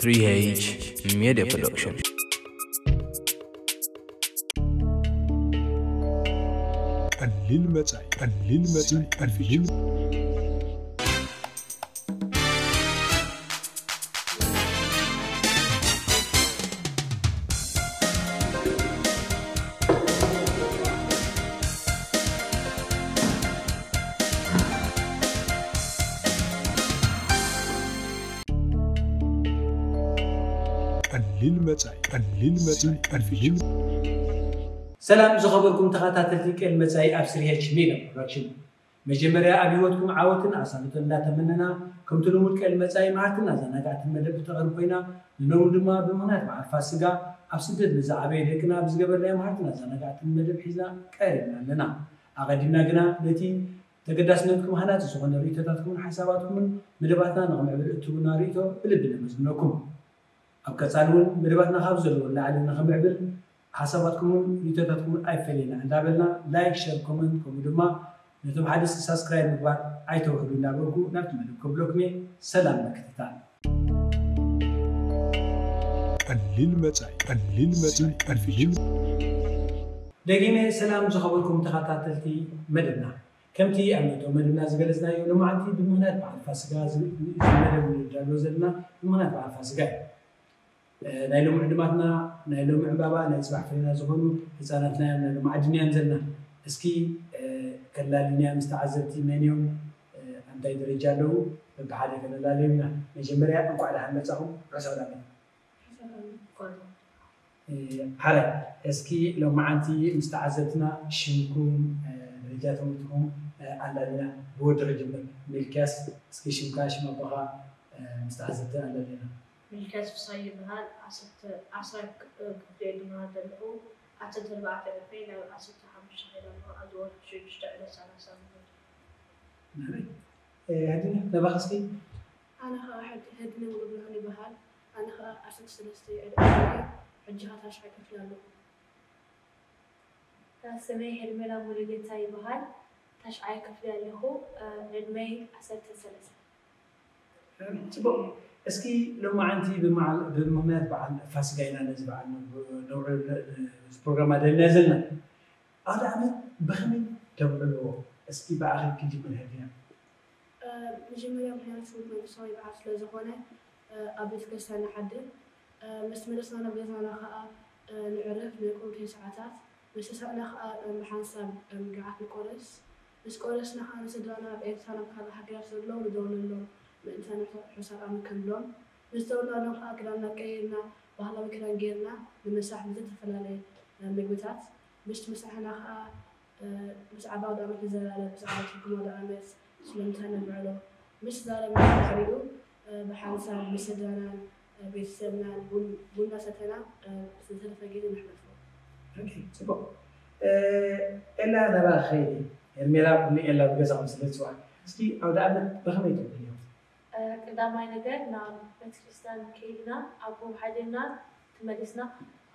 3H Media Production. قليل متاعي قليل متاعي قليل ዝብል ቃል እዩ ሰላም ዝኸበርኩም ተኸታተልቲ ቃል መፃኢ ኣብ ስሪሄች ሜዳ ፕሮዳክሽን መጀመርያ ኣብ ሂወትኩም ዓወትን ኣሳልጦን እናተመነና ከምቲ ልሙድ ቃል መፃኢ መዓልትን ኣዘናጋዕትን መደብ ተቐርብ ኮይና ንነብሩ ድማ ብምኽንያት መዓርፋት ስጋ ኣብ ስደት ንዝዓበየ ደቅና ብዝገበርናዮ መዓልትን ኣዘናጋዕትን መደብ ሒዝና ቀሪብና ኣለና ኣቐዲምና ግና ነቲ ተገዳስነትኩም ሃናፂ ዝኾነ ርእቶታትኩምን ሓሳባትኩምን መደባትና ንኸምዕብል እትውና ርእቶ ብልቢ ነመዝነኩም أو كثانون مريبتنا خبز اللو لعلنا خمبل حساباتكم يتتتكم أي فلينا دابلنا لايك شير كومنت كومدوما نتوب حدث سبسكرايب مقبار أي توقفوا لنا نبت ملوكو بلوكمي سلام مكتتان قليل متعي قليل متعي قليل متعي دقيمة سلام زخبركم تخاطاتلتي مدبنا كمتي أمنتو مدبنا زغلزنا يولو معنتي بمهنات بعد فاسقا زمدبنا زلنا بمهنات بعد فاسقا ናይ ሎሚ ዕድማትና ናይ ሎሚ ዕምባባ ናይ ፅባሕ ፍሬና ዝኾኑ ህፃናትና ናይ ሎሚ ዓድንያም ዘለና እስኪ ከላልንያ ምስ ተዓዘብቲ መን ኣብ እንታይ ደረጃ ኣለዉ በብሓደ ከነላለዩና መጀመርያ እንኳዕ ደሓን መፃኹም ርዕሰ ወዳመ ሓላይ እስኪ ሎማዓንቲ ምስ ተዓዘብትና ሽምኩም ደረጃ ትምህርትኩም ኣላልና ብወዲ ክጅምር ሚልክያስ እስኪ ሽምካ ሽም ኣቦኻ ምስ ተዓዘብቲ ኣላልና ምልክያስ ፍሳይ ይበሃል ዓስራ ክፍሊ ድማ ዘለኹ ዓሰርተ ኣርባዕተ ዕድመ ናብ ዓሰርተ ሓሙሽተ ከይደ ኣለኹ ኣብ ዝወርሑ ሽዱሽተ ዕለት ሰላሳ هدينا نبغى اسكي ኣነ ከዓ ህድነ ውብርሃን ይበሃል ኣነ ከዓ ዓሰርተ ሰለስተ ዕድመ ሕጂ ከዓ ታሽዓይ ክፍሊ ኣለኹ ስመይ ሄርሜላ ሙሉጌታ ይበሃል ታሽዓይ ክፍሊ ኣለኹ ዕድመይ ዓሰርተ ሰለስተ ፅቡቅ እስኪ ሎማዓንቲ ብምክንያት በዓል ፋሲጋ ኢና ነዚ በዓል ነውዕል ፕሮግራም ኣደልና ዘለና ኣውደ ዓመት ብኸመይ ተውዕልዎ እስኪ ብኣኺ ክጅምር ህድና መጀመርያ ምክንያቱ መንፈሳዊ በዓል ስለ ዝኾነ ኣብ ቤተ ክርስቲያን ንሓድር ምስ መለስና ናብ ገዛና ከዓ ንዕረፍ ንቁም ሰዓታት ምስ ተሳእና ከዓ ብሓንሳብ ግዓት ንቆረስ ምስ ቆረስና ከዓ ንስድራና ኣብ ኤርትራ ናብ ካልእ ሃገራት ዘለዉ ንደውለሎም ምእንታን ሕሳብ ክንብሎም ምስ ደውልናሎም ከዓ ክዳንና ቀይርና ባህላዊ ክዳን ጌርና ንምስራሕ ብዝተፈላለየ ምግብታት ምስ ምስራሕና ከዓ ብዛዕባ ኣውደ ዓመት ንዘላለ ብዛዕባ ትርጉም ኣውደ ዓመት ስለምንታይ ነብዕሎ ምስ ዛረብና ድሕሪኡ ብሓንሳብ ምስድራናን ቤተሰብናን ቡና ሰተና ዝተረፈ ግዜ ነሕልፎ ፅቡቅ ኤላ ነባ ኸይዲ ሄርሜላ ኩሉ ኤላ ብገዛኦም ስለ ዝፅዋዕ እስኪ ኣውደ ዓመት ብኸመይ ትብልዮ ቀዳማይ ነገር ናብ ቤተክርስትያን ከይድና ኣብ ሓደና ተመሊስና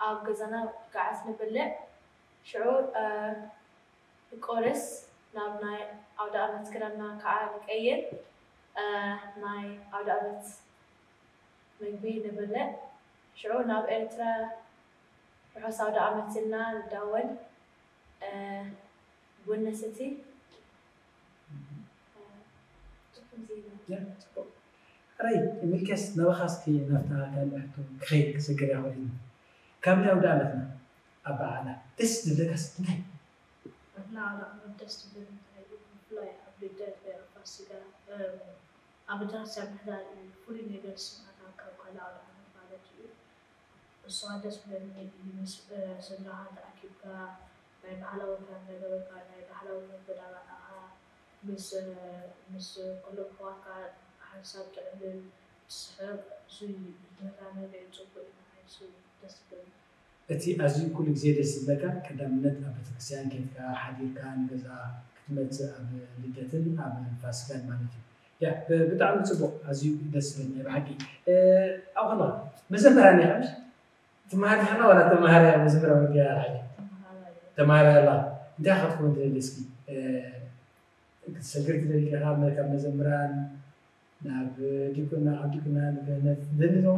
ኣብ ገዛና ገዓት ንብልዕ ሽዑ ንቆርስ ናብ ናይ ኣውደ ዓመት ክዳንና ከዓ ንቀይር ናይ ኣውደ ዓመት ምግቢ ንብልዕ ሽዑ ናብ ኤርትራ ርሑስ ኣውደ ዓመት ኢልና ንዳወል ቡና ሰቲ ሕራይ ሚልክያስ ናባኻ እስኪ ናብታ ካልእ ሕቶ ክኸይድ ክስግር ያ ኮይኑ ካብ ናይ ኣውደ ዓመትና ኣብ በዓላ ደስ ዝብለካስ እንታይ እና ኣውደ ዓመት ደስ ዝብል እንታይ እዩ ብፍላይ ኣብ ልደት ወይ ኣብ ፋሲጋ ኣብ ቤተክርስትያን ምሕዳር እዩ ፍሉይ ነገር ስምዓታ ካብ ካልእ ኣውደ ዓመት ማለት እዩ እሷ ደስ ብለኒ ምስ ስድራኻ ተኣኪብካ ናይ ባህላዊ ክዳን ነገበርካ ናይ ባህላዊ መንገድ ኣባዕኻ ምስ ምስ ኩሎም ኣሕዋትካ ሓንሳብ ትዕልል ትስሕቅ እዙይ ዝመታ ነገር ፅቡቅ እዩ ንሓይሱ ደስ ዝብል እቲ ኣዝዩ ኩሉ ግዜ ደስ ዝብለካ ቀዳምነት ኣብ ቤተክርስትያን ኬድካ ሓዲርካ ንገዛ ክትመፅእ ኣብ ልደትን ኣብ ፋሲጋን ማለት እዩ ያ ብጣዕሚ ፅቡቅ ኣዝዩ ደስ ዝብለኒ ብሓቂ ኣብ ከለካ መዘመራን ኢኻ ምሽ ትመሃር ኢኻ ዋላ ተመሃርያ መዘመራ ወድያ ተመሃርያ ኣላ እንታይ ክትከውን ትደሊ እስኪ ክትሰግር ትደሊ ኢኻ ካብ መዘምራን ናብ ዲቁና ኣብ ዲቁና ንክህነት ትደሊ ዶ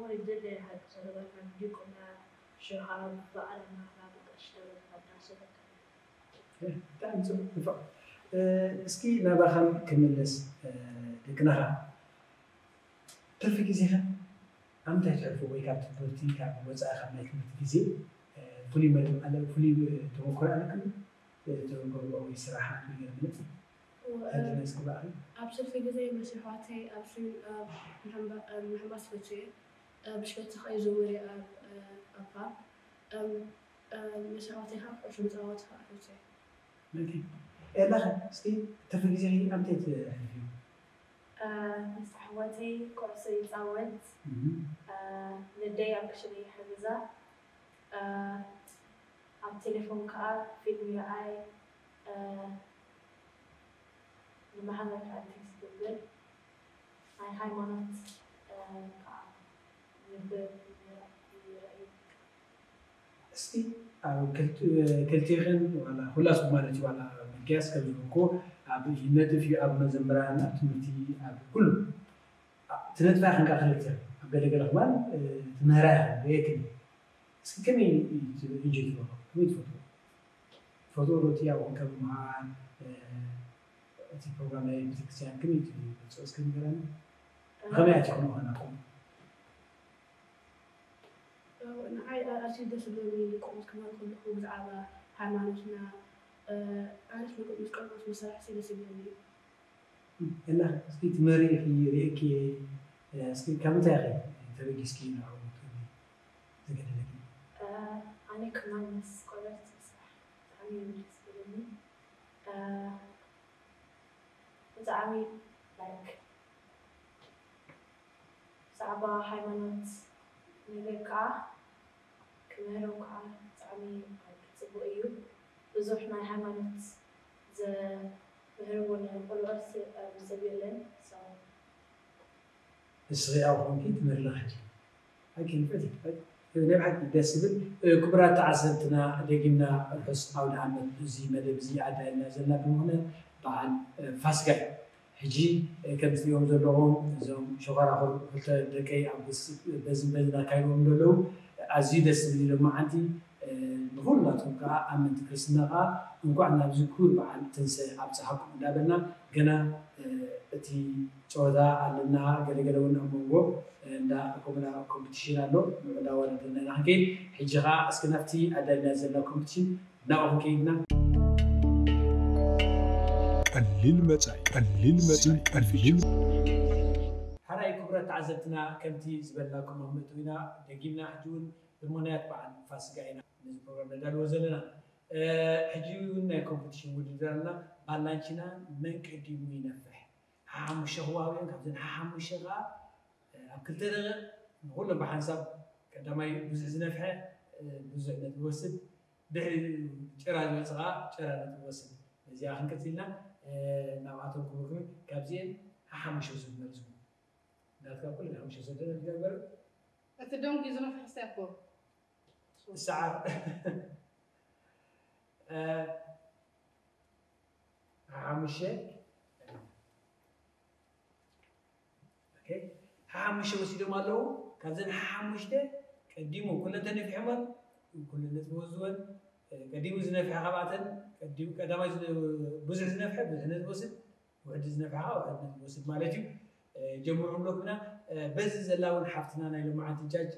ውድድር ሰለበትና ዲቁና ሽሃብ በዓለምና ናብቀሽተረ ናብዳሰበ ብጣዕሚ ፅቡቅ ንፈቅ እስኪ ናባኻም ክምለስ ደቅናኻ ትርፊ ግዜኻ ኣብ ምንታይ ትሕልፎ ወይ ካብ ትምህርቲ ካብ ወፃኢ ካብ ናይ ትምህርቲ ግዜ ፍሉይ መደብ ኣለ ፍሉይ ተመክሮ ኣለክም ተመክሮ ወይ ስራሕ ነገር ምንት abshir figasay mashruuxaatay abshin maxamaas faje bishkataq ay zumari abqa mashruuxaatay haq cushum zawad faje لكن ستي تفريزي أمتى تحفيو؟ مس حواتي كرسي تعود ندي أم كشري حمزة أم تليفون كأ فيلم يعاي ምስ ኣሕወተይ ኩዕሶ ይፃወት ንደይ ኣብ ክሽነ ይሕግዛ ኣብ ቴሌፎን ከዓ ፊልም ይርኣይ ንማሕበር ኣርቲስት ዝብል ናይ ሃይማኖት ከዓ ንብብ ይርአዩ እስቲ ኣብ ክልቲኽን ዋላ ኩላስኩም ማለት እዩ ዋላ ምክያስ ከም ዝበልኩ ኣብ ይነጥፍ እዩ ኣብ መዘምራን ኣብ ትምህርቲ ኣብ ኩሉ ትነጥፋ ይኽን ከዓ ክልተ ኣብ ገለገለ እዋን ትምህራ ይኽን በየክን እስኪ ከመይ እንጂ ትፈትዎ ከመይ ትፈትዎ ትፈትዎ ዶ እቲ ኣብ ከም መሃር እቲ ፕሮግራም ናይ ቤተክርስትያን ከመይ ትገልፆ እስኪ ንገረኒ ከመይ ኣትኹም ኾናኩም ንዓይ ኣዝዩ ደስ ዝብለኒ ቆሞት ክመር ከለኹ ብዛዕባ ሃይማኖትና ኣነት ምስ ቀርቦት መሳርሒ ሲ ደስ ይብለኒ እዩ እና እስኪ ትመሪ ርእኪ እስኪ ካብ ምንታይ ኸ ተበጊስኪ ንዕኡ ዘገደለኪ ኣነ ክማል ምስ ቆልበት ምስራሕ ብጣዕሚ እዩ ደስ ዝብለኒ ብዛዕባ ላይክ ብዛዕባ ሃይማኖት ነገር ከዓ ክምህሮም ከዓ ብጣዕሚ ፅቡቅ እዩ ብዙሕ ናይ ሃይማኖት ዘምህርዎ ቆልዑት ሰብ የለን እስኺ ኣብ ኮንኪ ትመርለኻ ኣይከንፈት ናይ ባሕቲ ደስ ዝብል ክቡራት ተዓዘብትና ደጊምና ርሑስ ኣውደ ዓመት እዚ መደብ እዚ ኣዳልና ዘለና ብምክንያት በዓል እዩ ሕጂ ከም ዝሪኦም ዘለኹም እዞም ሸኮራኹም ክልተ ደቀይ በዝን በዝን ኣካይዶም ዘለዉ ኣዝዩ ደስ ዝብል ድማ ሓንቲ ንኩላትኩም ከዓ ኣመንቲ ክርስትና ከዓ እንኳዕ ናብዚ ክቡር በዓል ትንሳኤ ኣብፅሓኩም እንዳበልና ገና እቲ ጨወታ ኣለና። ገለገለ እውን ኣብ መንጎ እንዳ ኮሙና ኮምፒቲሽን ኣሎ። እንዳወረደና ኢና ክንከይድ ሕጂ ከዓ እስኪ ናብቲ ኣዳልና ዘለና ኮምፒቲሽን ናብኡ ክንከይድና ቀሊል መጻኢ ቀሊል መጻኢ ቀሊል ሓራይ ክቡራት ተዓዘብትና ከምቲ ዝበልናኩም መህመት ኢና ደጊምና ሕጂ እውን ብምክንያት በዓል ፋሲጋ ኢና ነዚ ፕሮግራም ነዳልዎ ዘለና ሕጂ እውን ናይ ኮምፒቲሽን ውድድር ኣለና ባላንቺና መን ቀዲሙ ይነፍሕ ሓሙሽተ ክዋብዮን ካብዘን ሓሙሽተ ከዓ ኣብ ክልተ ደቂቕ ንኩሎም ብሓንሳብ ቀዳማይ ብዙሕ ዝነፍሐ ብዙሕ ነቲ ዝወስድ ድሕሪ ጭራ ዝመፅእ ከዓ ጭራ ነቲ ዝወስድ እዚኣ ክንቀፂልና ናብኣቶም ክምክሩ ካብዚአን ሓሙሽተ ዝመርዙ ናትካ ኩሉ ሓሙሽተ ሰደደ ዝገበር እቲ ደንጉ ዝመፍሕሰ ኮ ሰዓር ሓሙሽተ ሓሙሽተ ወሲዶም ኣለዉ ካብዘን ሓሙሽተ ቀዲሙ ኩለተን ነፊሕዎን ኩለነት ዝወዝወን ቀዲሙ ዝነፍሐ ካብኣተን ቀዳማይ ብዙሕ ዝነፍሐ ብዙሕነት ዝወስድ ውሕዲ ዝነፍሐ ውሕድነት ዝወስድ ማለት እዩ። ጀምሩ ንብለኩና በዚ ዘላ እውን ሓፍትና ናይ ሎማዓንቲ ጃጅ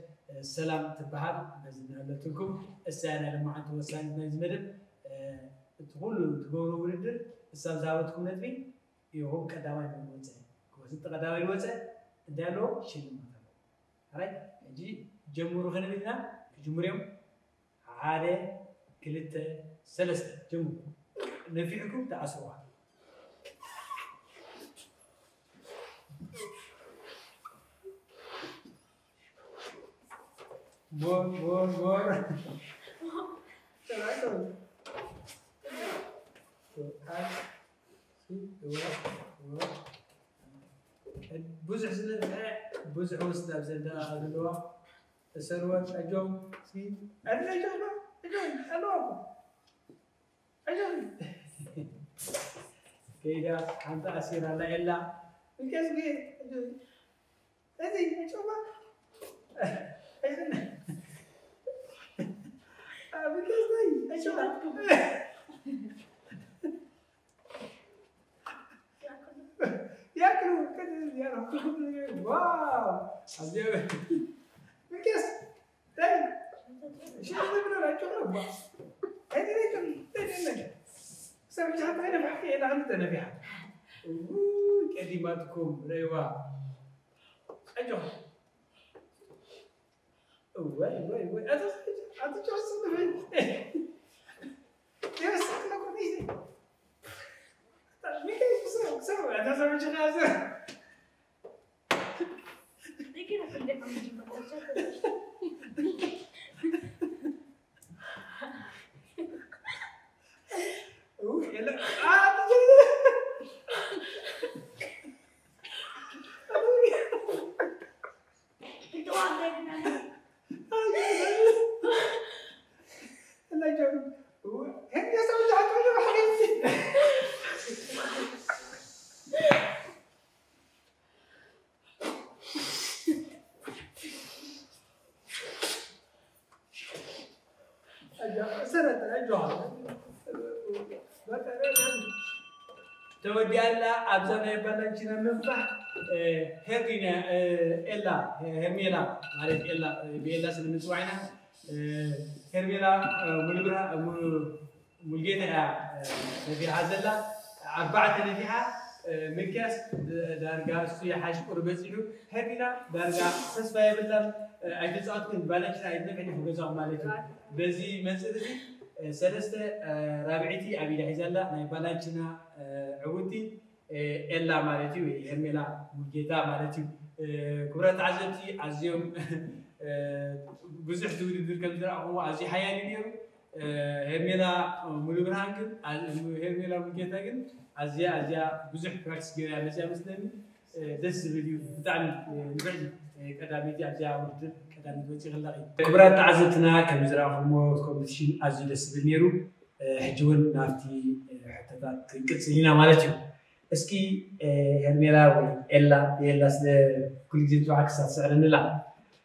ሰላም ትበሃል። በዚ እናበለትልኩም እሳ ናይ ሎማዓንቲ ወሳኒት ናይ ዝመደብ እቲ ኩሉ ትገብሮ ውድድር እሳ ዝሃበትኩም ነጥቢ ይኹም ቀዳማይ ወፅአ። ክወስድ ቀዳማይ ዝወፅአ እንታይ ኣለዎ? ሽልማት ኣለዎ። ራይ ሕጂ ጀምሩ ክንብል ኢና ክጅምር እዮም። ሓደ كلتا سلسة في حكم تعسوا مور مور مور. تلاتة بزح زلنا بزح وسط زلنا هذا الوقت تسروت أجوم سي أنا جرب é louco. Ajuda. كيدا أنت أسير على إلا الكاس بيه أجل هذه شوفها أجل بالكاس دي أشوفها ياكلوا كذا ديالهم واو بالكاس دي كلماتكم ريوا اجوا وي وي وي هذا هذا شو الصدفه يا سكنكم ايزي مين كان يسوي سوي هذا سوي ወዲያላ አብዛና ይባላች ነምባ ሄሪነ ኤላ ሄርሜላ ማለት ኤላ በኤላ ስለምንጽው አይና ሄርሜላ ሙልብራ ሙልጌታ ነፊሓ ዘላ ኣርባዕተ ነፊሓ ምክያስ ዳርጋ እሱ የሓሽ ቁርበት ኢሉ ሄርሜላ ዳርጋ ተስፋ የብላን ኣይተፃወትን ባላችን ኣይትነፍዕኒ ክገዛም ማለት እዩ በዚ መፅእት እዚ ሰለስተ ራብዒቲ ኣብ ኢዳ ሒዛላ ናይ ባላችና ዕውቲ ኤላ ማለት እዩ ሄርሜላ ሙልጌታ ማለት እዩ ክብረት ዓዘብቲ ኣዝዮም ብዙሕ ዝውድድር ከም ዝረኣኹዎ ኣዝዩ ሓያል እዩ ነይሩ ሄርሜላ ሙሉ ብርሃን ግን ሄርሜላ ሙልጌታ ግን ኣዝያ ኣዝያ ብዙሕ ፕራክቲስ ገይራ መፅያ መስለኒ ደስ ዝብል እዩ ብጣዕሚ ንብዕሊ ቀዳሚቲ ኣብዚኣ ውድድር ቀዳሚት ወፂእ ክለቕ እዩ ክቡራት ተዓዘብትና ከም ዝረኣኹሞ ኮምፒቲሽን ኣዝዩ ደስ ዝብል ነይሩ ሕጂ እውን ናብቲ ሕቶታት ክንቅፅል ኢና ማለት እዩ እስኪ ሄርሜላ ወይ ኤላ የላ ስለ ኩሉ ግዜ ንፅዋዕ ክሳብ ስዕረንላ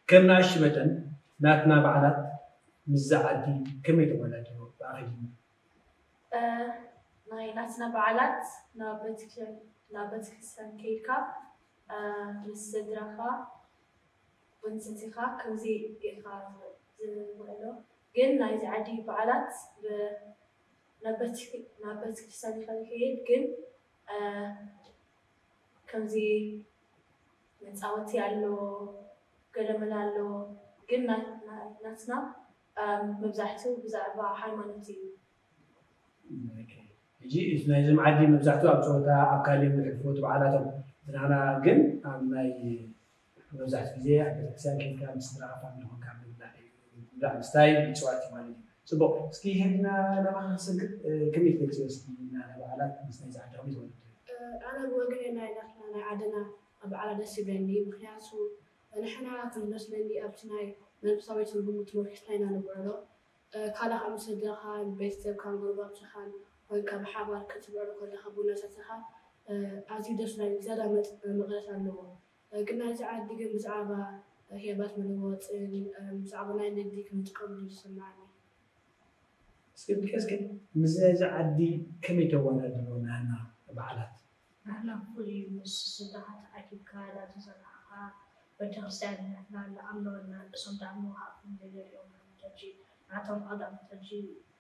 ከም ንኣሽ መጠን ናትና በዓላት ምዛ ዓዲ ከመይ ተወዳዲሮ ብኣኸይድ ናይ ናትና በዓላት ናብ ቤተክርስትያን ከይድካ ምስ ስድራኻ ወንስንቲኻ ከምዚ ኢኻ ዝውዕሎ ግን ናይዚ ዓዲ በዓላት ናብ ቤተክርስትያን ኢኻ ዝከይድ ግን ከምዚ መፃወቲ ኣለዎ ገለመላ ኣለዎ ግን ናትና መብዛሕትኡ ብዛዕባ ሃይማኖት እዩ ሕጂ እቲ ናይዞም ዓዲ መብዛሕትኡ ኣብ ፀወታ ኣብ ካሊእ ዝሕልፍዎ በዓላቶም ንሕና ግን ኣብ ናይ መብዛሕትኡ ግዜ ኣብ ቤተክርስትያን ከይድካ ምስ ስድራኻ ፋሚሊ ኮንካ ምብላዕ ምብላዕ ምስታይ ምፅዋት እዩ ማለት እዩ ፅቡቅ እስኪ ሕድና ናባኻ ክሰግድ ከመይ ትገልፅ እስኪ ናይ በዓላት ምስ ናይ ዝዓዲ ከመይ ትወልድ ኣነ ብወገነ ናይ ናትና ናይ ዓድና በዓላ ደስ ይብለኒ ምክንያቱ ንሕና ክመስለኒ ኣብቲ ናይ መንፈሳዊ ትርጉሙ ተመርኪስና ኢና ንብዕሎ ካልእ ካብ ምስ ስድራኻ ቤተሰብካን ጎረባብትኻን ኮንካ ብሓባር ክትብዕሉ ከለካ ቡና ሰትኻ ኣዝዩ ደስ ናይ ዝያዳ መቕረት ኣለዎ ግን ናይዚ ዓዲ ግን ብዛዕባ ሂባት መለወጥን ብዛዕባ ናይ ንግዲ ክንጥቀምሉ ዝስማዓኒ እስኪ ብከስኪ ምስ ናይዚ ዓዲ ከመይ ተወዳድሮ ናና በዓላት ንሕና ፍሉይ ምስ ስድራኻ ተኣኪብካ ዳተሰራሕካ ቤተክርስትያን ንሕና ንኣምነወና እሶም ዳሞ ሃፍን ገሊኦም ሕጂ ናቶም ቀዳሞት ሕጂ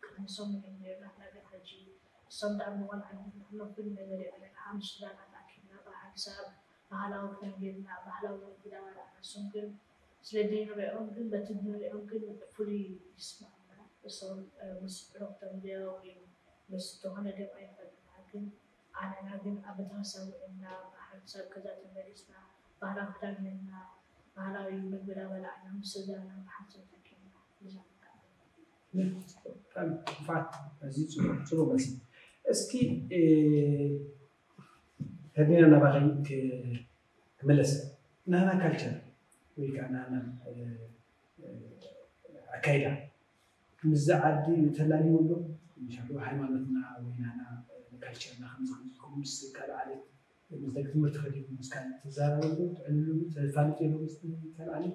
ቅድሚሶም እዮም ነሩ ንሕና ግን ሕጂ እሶም ዳሞ ቆልዓ ንሕና ፍሉይ ነገር እዮም ሓሙሽ ስድራና ተኣኪብና ብሓሳብ ባህላዊ ከንጌድና ባህላዊ ግዳባና እሶም ግን ስለደይንሪኦም ግን በቲ ንሪኦም ግን ፍሉይ ይስማዕና እሶም ምስ ዶክተር ዲያዊ ምስ ዝኾነ ደም ኣይፈልጥና ግን ኣነና ግን ኣብ ቤተክርስትያን ውዕልና ብሓሳብ ገዛ ተመሊስና ባህላዊ ክዳን ነና ባህላዊ ምግብና በላዕና ምስ ስድራና ብሓሳብ ተኪና ፋት ኣዝዩ ፅቡቅ ፅቡቅ መልሲ እስኪ ህድና ናባኸይ ክመለስ ናና ካልቸር ወይ ከዓ ናና ኣካይዳ ምዛ ዓዲ ተላሊሙ ዶ ምሻሉ ሃይማኖትና ወይ ናና ካልቸርና ከምዚ ከምዚ ምስ ካልእ ዓሌት ምስ ደቂ ትምህርቲ ከዲቡ ምስ ካልእ ትዛረበሉ ትዕልሉ ተፋልጥሉ ምስ ካልኣኒ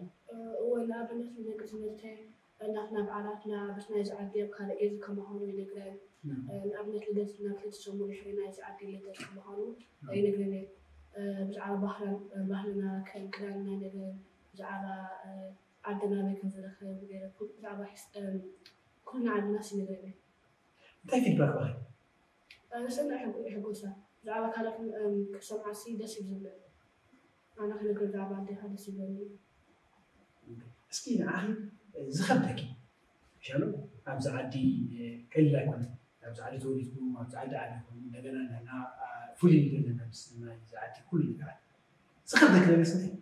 እወ ንኣብነት ብደቂ ትምህርቲ እናትና በዓላትና በስ ናይ ዝዓዲ ኣብ ካልእ ገዝ ከመሆኑ ይነግረን ንኣብነት ልደት ናብ ክልተ ሰሙን ሽረ ናይ ዝዓዲ ልደት ከመሆኑ ይነግረን እየ ብዛዕባ ባህልና ከም ክዳንና ነገር ብዛዕባ ዓድና በይ ከም ዝረክብ ገይረ ብዛዕባ ኩልና ዓድናስ ይነግረን እየ እንታይ ፊድባክ ባህ ሰና ይሕጎሳ ብዛዕባ ካልኦት ክሰምዓሲ ደስ እዩ ዝብለ ኣነ ክነግር ብዛዕባ ኣዴኻ ደስ ይብለኒ እስኪ ንዓኺ ዝኸብደኪ ሻሎ ኣብዚ ዓዲ ቀሊል ኣይኮነ ኣብዚ ዓዲ ተወሊድኩ ኣብዚ ዓዲ ዓዲኩም እንደገና ንሕና ፍሉይ ዘለና ምስ ናይ ዝዓዲ ኩሉ ነገራት ዝኸብደኪ ነገር ስንታይ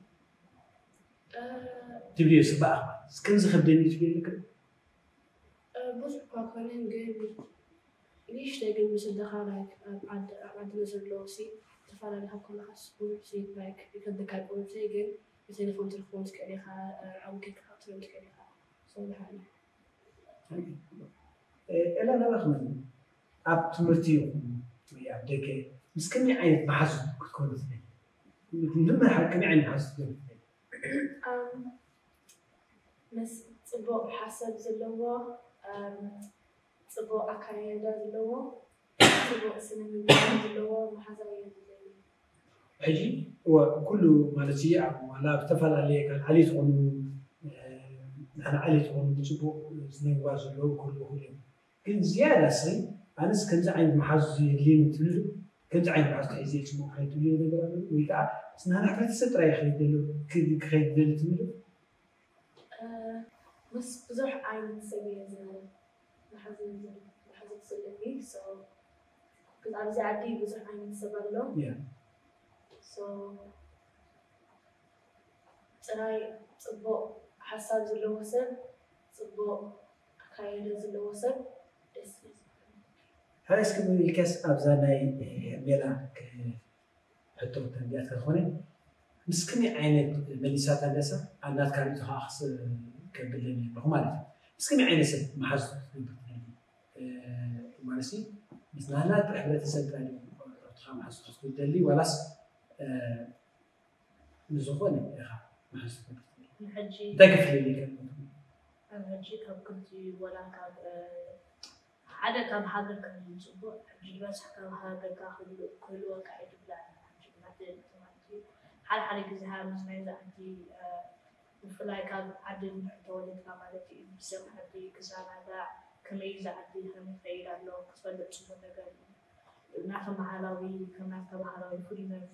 ትብልዮ ስባእ ከም ዝኸብደኒ ትብልክ ብዙሕ እኳ ኮነን ግን ንእሽተይ ግን ምስልደኻ ላይክ ኣብ ዓድና ዘለዎ ሲ ዝተፈላለዩ ካብ ከለኻስ ብዙሕ ሲ ላይክ ይከብደካ ይቆንሰይ ግን ብቴሌፎን ትርክቦም ትክእል ኢኻ ኣብ ጌርካ ክትሪኦም ትክእል ኢኻ ሰብልሓኒ ኤላ ናባኽመ ኣብ ትምህርቲ ይኹን ወይ ኣብ ደገ ምስ ከመይ ዓይነት መሓዙ ክትኮኑ ትኽእል ንምርሓቅ ከመይ ዓይነት መሓዙ ክትኮኑ ትኽእል ምስ ፅቡቅ ሓሳብ ዘለዎ ፅቡቅ ኣካያይዳ ዘለዎ ፅቡቅ ስነ ምግባር ዘለዎ ማሕዘር እየ ዝደሊ ሕጂ እወ ኩሉ ማለት እዩ ኣብ ዋላ ዝተፈላለየ ካብ ዓሌት ዝኾኑ ንሕና ዓሌት ዝኾኑ ፅቡቅ ስነ ምግባር ዘለዎ ኩሉ ኩሉ እዮም ግን ዝያዳ ስይ ኣነስ ከምዚ ዓይነት መሓዙ የድልየኒ ትብሉ ከምዚ ዓይነት መሓዙ ክሕዘ ፅቡቅ ክኸይድ ትብልዮ ነገር ኣሎ ወይ ከዓ ስናና ሕብረተሰብ ጥራይ ክኸይድ ዘሎ ክኸይድ ደሊ ትብሉ ምስ ብዙሕ ዓይነት ሰብ እየ ዝሓዘ ዝሓዘ ትስለኒ ኣብዚ ዓዲ ብዙሕ ዓይነት ሰብ ኣሎ ያ ጥራይ ፅቡቅ ሓሳብ ዘለዎ ሰብ ፅቡቅ ኣካየደ ዘለዎ ሰብ ደስ እዩ ሓደ እስኪ ምልከስ ኣብዛ ናይ ሜላ ሕቶ ተንቢያት ከኾነ ምስ ከመይ ዓይነት መሊሳት ኣለሳ ኣብ ናትካ ርእቱ ከዓ ከብለኒ ኣለኹ ማለት እዩ ምስ ከመይ ዓይነት ሰብ መሓዙ ክትነብር ትደሊ ማለት ምስ ናህና ሕብረተሰብ ጥራይ ርትኻ መሓዙ ክትደሊ ዋላስ ንዝኾነ ኢኻ መሓዙ ክትነብር ትደሊ ንሕጂ እንታይ ከፍልል ኣብ ሕጂ ካብ ክልቲ ወላ ካብ ሓደ ካብ ሃገር ከም ዝፅቡቅ ሕጂ ዝበፅሕ ካብ ሃገርካ ክህልወካ እዩ ትብላ ሓደ ሓደ ግዜ ምስ ናይ ዛዕዲ ብፍላይ ካብ ዓዲ ተወሊድካ ማለት እዩ ሰብ ዓዲ ክዛናጋዕ ከመይ ዝዓዲ ከመይ ከይድ ኣሎ ክትፈልጥ ፅቡቅ ነገር እዩ ናቶም ባህላዊ ከም ናትካ ባህላዊ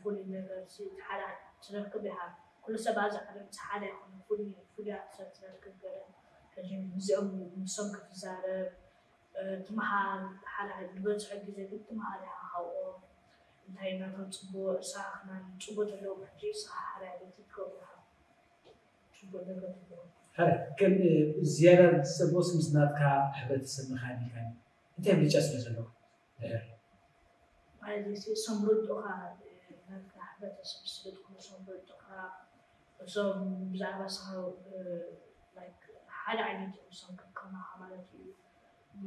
ፍሉይ ነገር ሓደ ትረክብ ኢኻ ኩሉ ሰብ ኣብዚ ዓለም ሓደ ይኮነ ፍሉያት ሰብ ትረክብ ገለ ሕጂ እዚኦም ንሶም ክትዛረብ ትመሃር ሓደ ዝበዝሐ ግዜ ግን ትመሃር ኢኻ ካብኦም እንታይ እናቶም ፅቡቅ ስራሕና ፅቡቅ ዘለዎ ሕጂ ስራሕ ሓደ ዓይነት ትገብሩ ከም ዝያዳ ዝፀብቅ ምስ ናትካ ሕብረተሰብ ምካኒካ እንታይ ብልጫ ስለ ዘለዎ ማለት እሶም ርድኡኻ ናትካ ሕብረተሰብ ስለትኩ እሶም ርድኡኻ እሶም ብዛዕባ ስኻ ሓደ ዓይነት እዮም እሶም ከከማኻ ማለት እዩ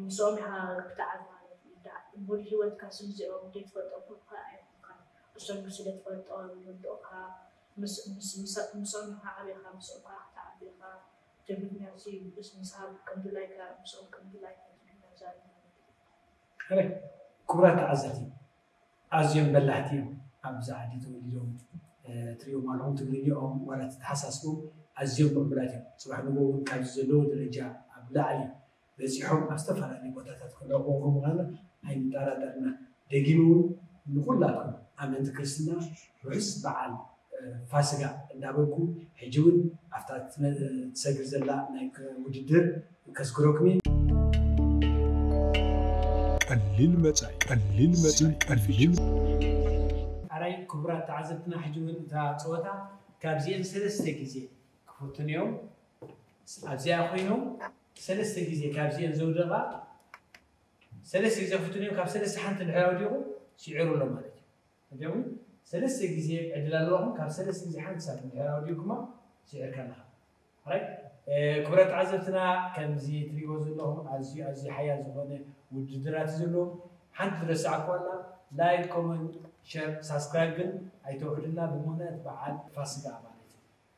ምስኦም ኢኻ ክትዓዝ ማለት እዩ ሙሉ ሂወትካ ስምዚኦም ዘይትፈልጦም ኩልካ ኣይኮንካን እሶም ስለ ትፈልጦም ርድኡኻ ምስኦም ኢኻ ዓብኻ ምስኦም ከዓ ክትዓቢ ኢኻ ትምክንያት ምስ ምሳብ ከምድላይካ ምስኦም ከምድላይካ ትግንዛብ ክቡራት ተዓዘብቲ ኣዝዮም በላሕቲ እዮም ኣብዚ ዓዲ ተወሊዶም ትሪኦም ኣለኹም ትግርኝኦም ዋላ ተተሓሳስቦም ኣዝዮም ምዕቡላት እዮም ፅባሕ ንጎ እውን ካብዚ ዘለዎ ደረጃ ኣብ ላዕሊ በፂሖም ኣብ ዝተፈላለዩ ቦታታት ክረኽቦም ከምዃነ ኣይንጠራጠርና ደጊሙ እውን ንኩላትኩም ኣመንቲ ክርስትና ርሑስ በዓል ፋሲጋ እንዳበልኩ ሕጂ እውን ኣብታ ትሰግር ዘላ ናይ ውድድር እየ ቀሊል መጻኢ ቀሊል መጻኢ ቀሊል ኣራይ ክቡራት ተዓዘብትና ሕጂ እውን እታ ፀወታ ካብዚአን ሰለስተ ግዜ ክፍትን እዮም። ኣብዚኣ ኮይኖም ሰለስተ ግዜ ካብዚአን ዘውደቓ ሰለስተ ግዜ ክፍትን እዮም። ካብ ሰለስተ ሓንቲ ድሕሪ ወዲቑ ሲዕሩሎ ማለት እዩ ሰለስተ ግዜ ዕድል ኣለኹም ካብ ሰለስተ ግዜ ሓንቲ ሳብ ድሕሪ ወዲቑማ ሲዕርካ ኣለኻ ራይት ክብረት ተዓዘብትና ከምዚ ትሪእዎ ዘለኹም ኣዝዩ ኣዝዩ ሓያል ዝኾነ ውድድራት እዩ ዘለዎ ሓንቲ ትረስዓኩ ኣላ ላይክ ኮመንት ሸር ሳብስክራይብ ግን ኣይተውሕድና ብምክንያት በዓል ፋሲጋ ማለት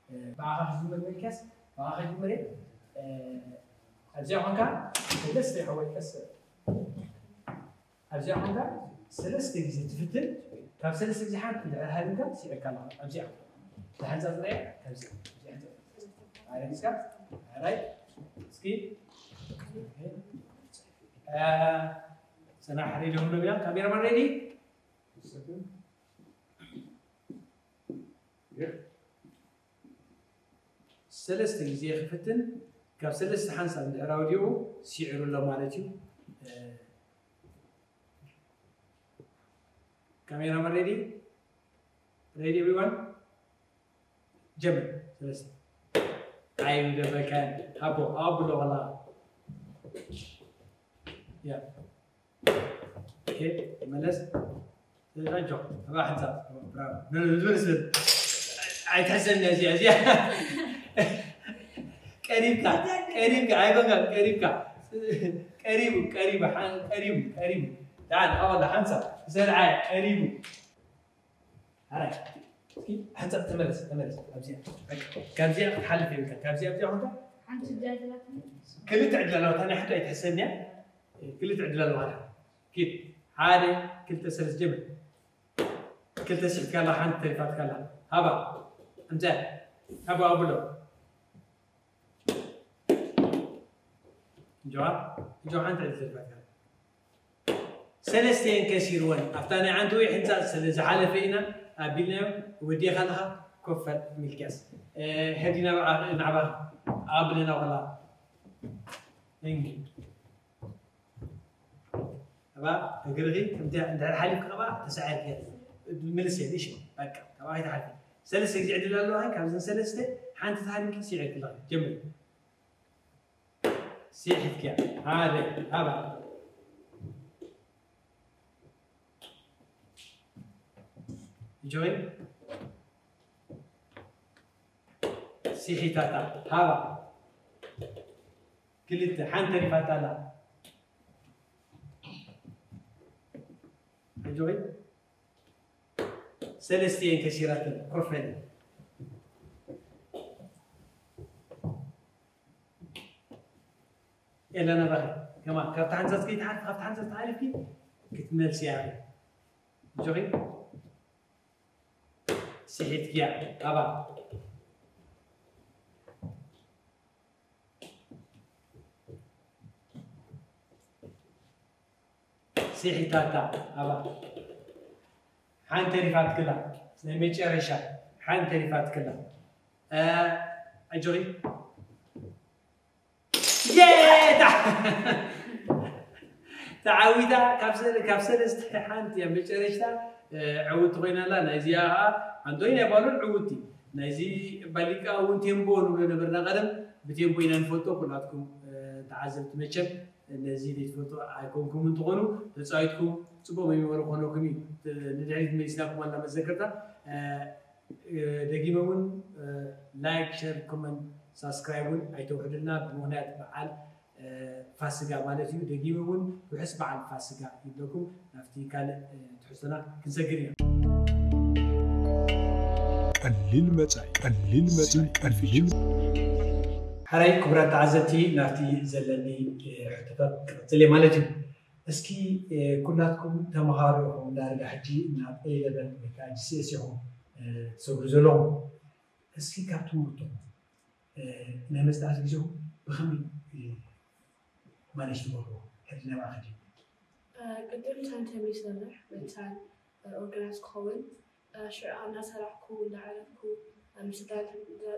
እዩ ብኣኻ ክጅመር መልክያስ ብኣኻ ክጅመር እየ ኣብዚኣ ኮንካ ሰለስተ ይሕወይ ቀስ ኣብዚኣ ኮንካ ሰለስተ ግዜ ትፍትን ካብ ሰለስተ ግዜ ሓንቲ እንድሕር ሃሊምካ ስዒርካ ኣለካ ኣብዚኣ ተሓንፃፅረ ከምዚ ኣረጊስካ ራይ እስኪ ፅናሕ ሬዲ ሁሉ ቢና ካሜራማን ሬዲ ሰለስተ ግዜ ክፍትን ካብ ሰለስተ ሓንሳብ እንድሕር ኣውዲኡ ሲዕሩ ኣሎ ማለት እዩ Camera ريدي ready? Ready everyone? جمع ثلاثة أيوة ده مكان أبو أبو لو ولا يا أوكي ملس رجع راح انت برافو نلسل تحس إني أزي أزي كريم كا كريم كا عيبك كريم قريب قريب قريب حان كريم كريم تعال أول حنسب حنسى زرعة قريب. هاي حنسى تمرس تمرس ابزيا كان زي حل في مكان كان زي ابزيا هوندا عن سجادة كل تعدل لو ثاني حتى يتحسني كل تعدل لو هذا كيف؟ عادي. كل تسلس جبل كل تسلس كلا حنت تلفات كلا هبا امزال هبا ابلو جواب؟ جواب حنت تلفات كلا ሰለስተን ከሲርወን ኣብታ ናይ ዓንቲ ወይ ሕንፃፅ ስለ ዝሓለፈ ኢና ኣቢልናዮም ወዲኻ ኣለኻ ኮፈል ሚልክያስ ሕዲና ናዕባ ኣብልና ቆላ እንግ ኣባ እግርኺ እንድሕር ሓሊፍካ ቀባ ተሰዓር ምልስ እየ እሺ በቃ ካብኣ ተሓልፊ ሰለስተ ግዜ ዕድል ኣለዋ ካብዘን ሰለስተ ሓንቲ ተሃሊምኪ ሲዕር ክላ ጀምር ሲሕትክያ ሓደ ኣባ join. سيحيتاتا هذا كلت حنتري فاتالا join سلستين كفن إلا أنا بخي كمان كابت حنزت كي حنزت تعرف كي كتمل سياري join سحيت كيا أبا. سيحي تاتا. أبا. حان تريفات كلها سنميتش أريشا حان تريفات كلها آه أجري ياه! تعاويدا كابسل كابسل استحانت يا مجرشتا عود غينا لا نايزيها عندوين يبالون عودتي نايزي بالك أون تيمبو نقول نبرنا قدم بتيمبو إن نفوتو كلاتكم تعزلت متشب نزي دي تفوتو عايكمكم تغنو تساعدكم تبوا ما يمرو خنو كمي ندعي ميزناكم ولا مذكرتا دقيمون لايك شير كومنت سبسكرايبون أيتوحدنا بمونات بعال فاسقة مالتي دقيمون وحس بعال فاسقة يبلكم نفتي كان تحسنا كنساكريا يعني. قلل متاي قلل متاي قلل حراي كبرات عزتي نافتي زلني إيه، حتفت كتلي مالتي. اسكي إيه، كلاتكم تمهارهم دار حجي ناب ايلبن مكاج سيسيهم إيه، سوبرزلهم اسكي كابتو مرتو نمس تعزيزهم بخمي مانش تبغوا حد نبغى خدي ቅድም ታንተሚ ይሰርሕ ምንታን ኦርጋናይዝ ክኸውን ሽዑ እናሰራሕኩ እንዳዓረፍኩ ምስዳት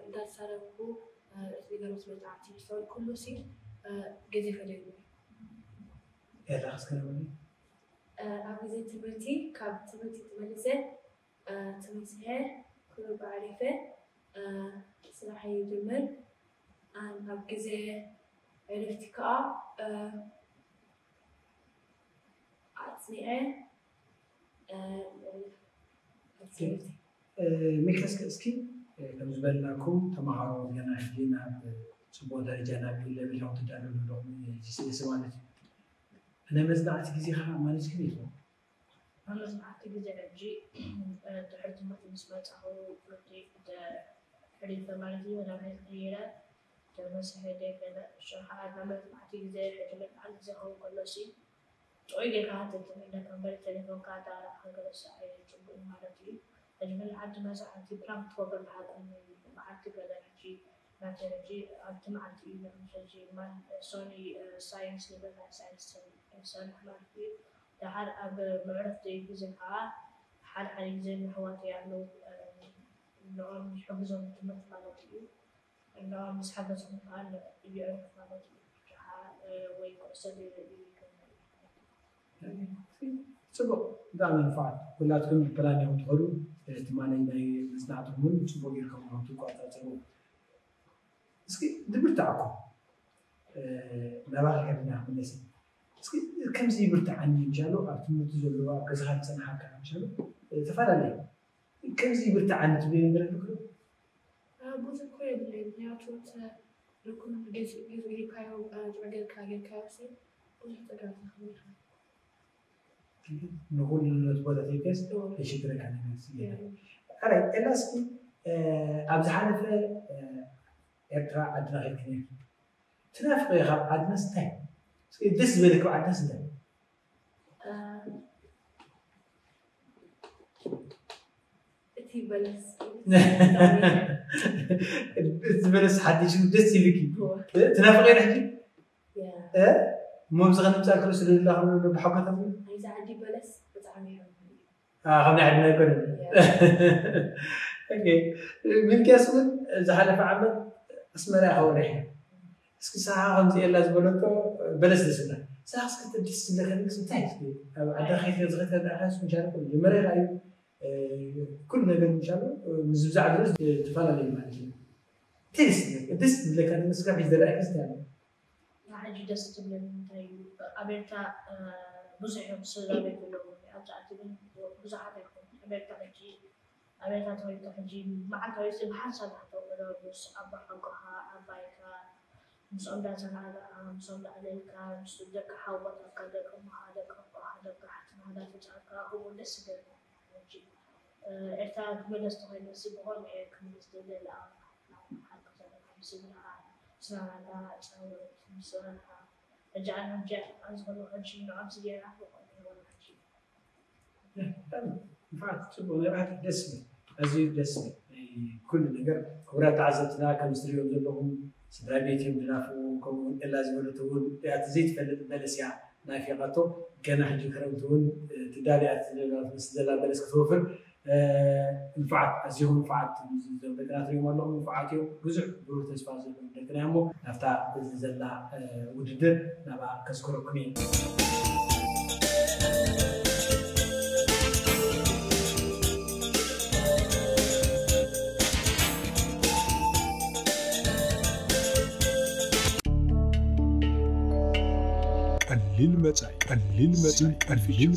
እንዳተሳረፍኩ እቲ ገሮት መፅናዕቲ ምስተወል ኩሉ ሲ ግዜ ፈለዩ ኤላ ክስከነበኒ ኣብ ግዜ ትምህርቲ ካብ ትምህርቲ ተመሊሰ ተመሲሐ ኩሉ ባዕሪፈ ስራሕ ይጅምር ኣብ ግዜ ዕረፍቲ ከዓ ኣፅኒዐ ሚልከስ እስኪ ከም ዝበልናኩም ተምሃሮ ገና ሕጂ ናብ ፅቡቅ ደረጃ ናብ ሌቭል ኢኹም ትዳለሉ ኣለኹም ጂሲኤስ ማለት እዩ ናይ መፅናዕቲ ግዜ ከዓ ማነጅ ከመይ ኢኹም ዓመት መዓልቲ ግዜ ሕጂ ድሕሪ ትምህርቲ ምስ በፃኹ ፍርዲ ሕሪፈ ማለት እዩ ናብ ናይ ቀይረ ተመሳሒ ደገለ ሽርሓ ናመት መዓልቲ ግዜ ሕጂ መዓልቲ ግዜ ክኸውን ከሎ ሲ Oige qaata tamina number telephone qaata waxaan kala saacay jumbo imaarati ajmal hatta ma saacati prank program hada ma arti kala haji ma taraji arti ma arti ila musaji ma sony science level ma science insan marti dahar ab maarti gizan ha hal hal gizan hawati yaano نعم حفظهم تمت مالتي نعم مسحبتهم قال يعرف مالتي ويقصد ማለት እዩ ወይ ኩዕሶ ፅቡቅ ብጣዕሚ ንፋዓት ኩላትኩም ፕላን ኢኹም ትኸዱ እቲ ማለት ናይ መፅናዕትኩም እውን ፅቡቅ ጌርኩም ኢኹም ትቆፃፀሩ እስኪ ዝብርትዓኩም ናባክ ከድና መለሲ እስኪ ከምዚ ይብርትዓኒ እንሻሎ ኣብ ትምህርቲ ዘለዎ ኣብ ገዛኻ ዝፀናሓካ እንሻሎ ተፈላለዩ ከምዚ ይብርትዓኒ ትብል ነገር ኣለኩ ብዙ እኮ የብለይ ምክንያቱ ልኩን ጌርካዮ ጨገርካ ጌርካዮ ሲ ብዙሕ ፀገም ትኽእል ንኩሉ ነት ቦታ ተይከስ የሽግረካ ነገር ኣራይ ኤላ እስኪ ኣብ ዝሓለፈ ኤርትራ ዓድና ከይድክ ነይሩ ትናፍቀ ካብ ዓድናስ እንታይ ደስ ዝበለክ ኣብ ዓድናስ እንታይ እቲ በለስ እቲ በለስ ሓዲሽ ደስ ይብልክ እዩ ትናፍቀ ኢለ ሕጂ እሞ ምስኸ ንምፃል ክሎ ስለዘለካ ብሓጎታት إذا عندي بلس بتعميهم آه أنا عندنا كن أوكي. من كاسون زحلف عمل اسمنا هوني اسكو ساعة خمسة إلا زبلتو بلس لسنا. ساعة اسكت تدس لنا خليك سنتاي طيب. سكي عندها خير زغيت أنا أحس مشارك المرة غايو كل ما بين مشارك مزبزع درس تفالا لي طيب، معلش تدس تدس لك أنا مسكح يزرع كستان عجي دست لنا أبيرتا آه، بزعهم سلابي كلهم أبزعتهم بزعتهم أبيك تحجي أبيك تحجي تحجي مع كويس بحال سنة تقول بس أبا أبقها أبايك مس أبدا سنة على مس أبدا عليك مس دك حاولت أكدك أم هذاك أم هذاك حتى هذا تجاك هو لسه ده نجي إرتا مجلس تهين سبعون إيك مجلس ده لا. لا حتى سنة سنة لا سنة سنة ሕጂ ኣዝኸሎ ሕጂ ንዖም ስጌራ ብኮነ ይኮነ ሕጂ ንፋዓት ፅቡቅ ነገራት ደስ ይብል ኣዝዩ ደስ ይብል ኩሉ ነገር ክቡራት ተዓዘብትና ከም ዝትሪኦም ዘለኹም ስድራ ቤት እዮም ዝናፍቁ ከምኡውን ኤላ ዝበለት እውን እያት ዘይትፈልጥ በለስ እያ ናፊቃቶ ገና ሕጂ ክረምቲ እውን ትዳልያት ምስ ዘላ በለስ ክትወፍር ንፋዓት ኣዝዮም ንፋዓት ደቅና ትሪኦም ኣለኹም ንፋዓት እዮም ብዙሕ ብሩህ ተስፋ ዘለዎም ደቅና እሞ ናብታ እዚ ዘላ ውድድር ናብኣ ከስክረኩም እየ ቀሊል መጻኢ ቀሊል መጻኢ ቀሊል